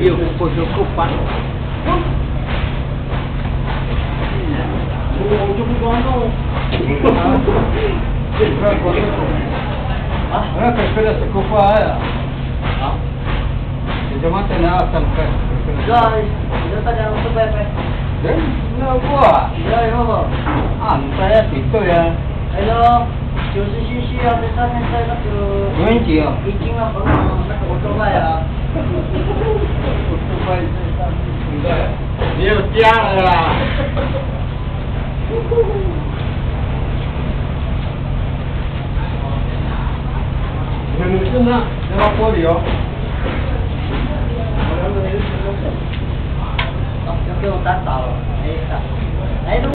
以不就不用扣款。我就不管了。呵呵呵。你不要扣了。啊，那他肯定是扣款啊。啊。你这么着那算不？啊，那大家都拜拜。嗯，那我。你好，阿明在啊，对对啊。hello，九十七需要在三天内到。没问题啊。已经把合同那个我收了啊。giang là mình cũng ha, nó có gì không? Hãy subscribe cho kênh Ghiền Mì Gõ Để không bỏ lỡ những video hấp dẫn